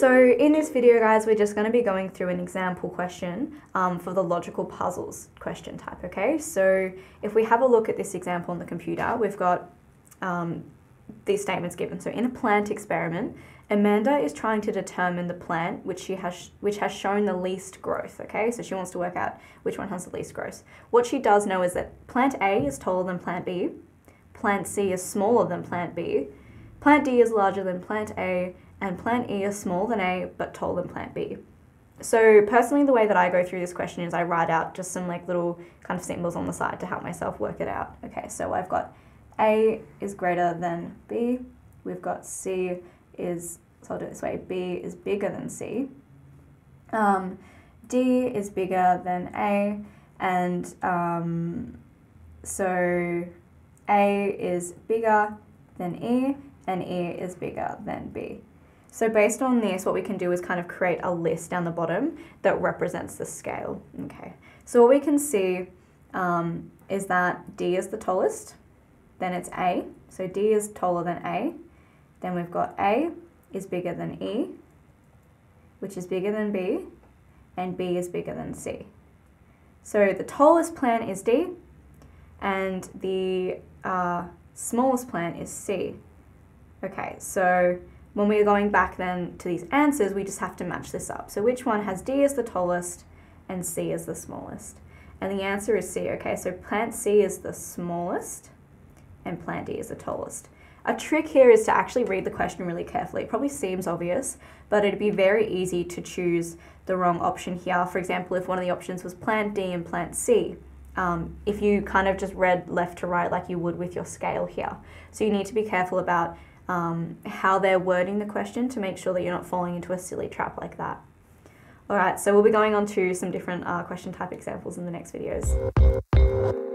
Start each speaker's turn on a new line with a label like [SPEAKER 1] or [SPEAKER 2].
[SPEAKER 1] So in this video, guys, we're just going to be going through an example question um, for the logical puzzles question type, okay? So if we have a look at this example on the computer, we've got um, these statements given. So in a plant experiment, Amanda is trying to determine the plant which she has which has shown the least growth, okay? So she wants to work out which one has the least growth. What she does know is that plant A is taller than plant B, plant C is smaller than plant B, plant D is larger than plant A, and plant E is smaller than A but taller than plant B. So personally the way that I go through this question is I write out just some like little kind of symbols on the side to help myself work it out. Okay, so I've got A is greater than B, we've got C is, so I'll do it this way, B is bigger than C. Um, D is bigger than A, and um, so A is bigger than E, and E is bigger than B. So based on this, what we can do is kind of create a list down the bottom that represents the scale. Okay, so what we can see um, is that D is the tallest, then it's A, so D is taller than A, then we've got A is bigger than E, which is bigger than B, and B is bigger than C. So the tallest plant is D, and the uh, smallest plant is C. Okay, so when we're going back then to these answers, we just have to match this up. So which one has D as the tallest and C as the smallest? And the answer is C, okay? So plant C is the smallest and plant D is the tallest. A trick here is to actually read the question really carefully. It probably seems obvious, but it'd be very easy to choose the wrong option here. For example, if one of the options was plant D and plant C, um, if you kind of just read left to right like you would with your scale here. So you need to be careful about um, how they're wording the question to make sure that you're not falling into a silly trap like that. All right, so we'll be going on to some different uh, question type examples in the next videos.